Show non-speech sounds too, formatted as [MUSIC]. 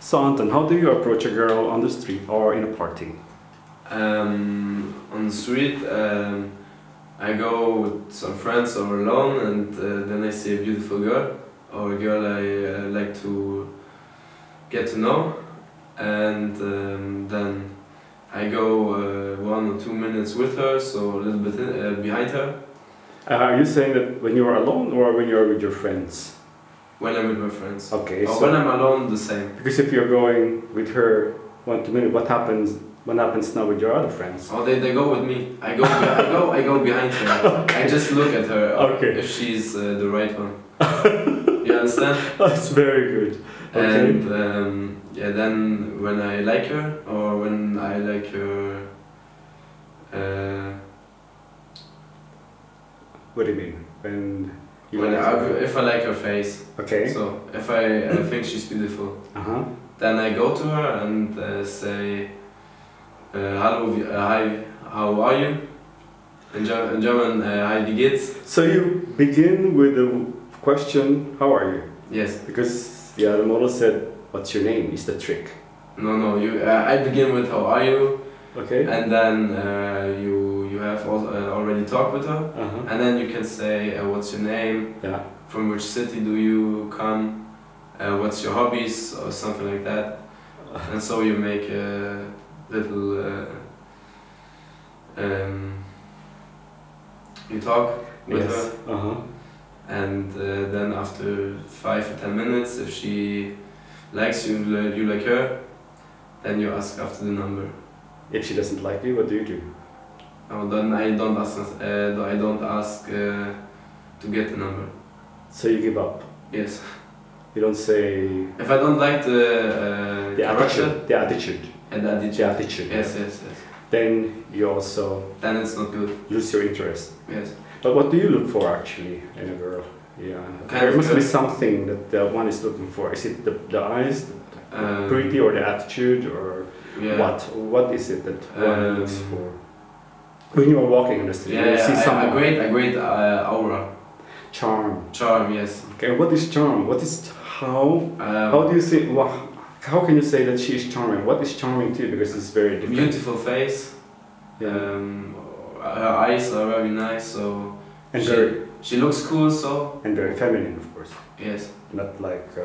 So Anton, how do you approach a girl on the street or in a party? Um, on the street, um, I go with some friends or alone, and uh, then I see a beautiful girl or a girl I uh, like to get to know, and um, then I go uh, one or two minutes with her, so a little bit in, uh, behind her Uh, are you saying that when you are alone or when you're with your friends? When I'm with my friends. Okay, Or so when I'm alone, the same. because if you're going with her one two minutes, what happens? What happens now with your other friends? Oh, they, they go with me. I go I go I go behind her. [LAUGHS] I just look at her Okay. if she's uh, the right one. [LAUGHS] you understand? That's very good. Okay. And um, yeah, then when I like her or when I like her, uh, What do you mean? When when I, if I like her face, Okay. so if I, I [LAUGHS] think she's beautiful, Uh huh. then I go to her and uh, say, uh, "Hallo, wie- uh, hi, how are you?" In, Ger- in German, uh, "Hi, wie geht's?" So you begin with the question, "How are you?" Yes. Because the other model said, "What's your name?" Is the trick. No, no. You. Uh, I begin with "How are you?" Okay. and then uh, you you have also, uh, already talked with her. Uh huh. And then you can say, uh, what's your name? Yeah. From which city do you come? Uh, what's your hobbies? Or something like that. And so you make a little. Uh, um, you talk with Yes. her, Uh huh. and uh, then after five or ten minutes, if she likes you, you like her, then you ask after the number. If she doesn't like you, what do you do? Oh, then I don't ask. Uh, I don't ask uh, to get the number. So you give up. Yes. You don't say If I don't like the uh, the attitude. The attitude. and the attitude, The attitude. yes, yes, yes, Then you also then it's not good. lose your interest. Yes. But what do you look for actually in a girl? Yeah. Kind there must be something that the one is looking for. Is it the, the eyes, Um, pretty, or the attitude, or Yeah. what? What is it that one Um, looks for? When you are walking in the street, Yeah, you see someone. a, a great, a great uh, aura, charm. charm. Yes. Okay, what is charm? What is how? Um, How do you say? Well, how can you say that she is charming? What is charming to you? Because it's very different. beautiful face. Yeah. Um, her eyes are very nice. So and she, very she looks cool. So and very feminine, of course. yes. Not like uh,